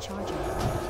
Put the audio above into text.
Charging.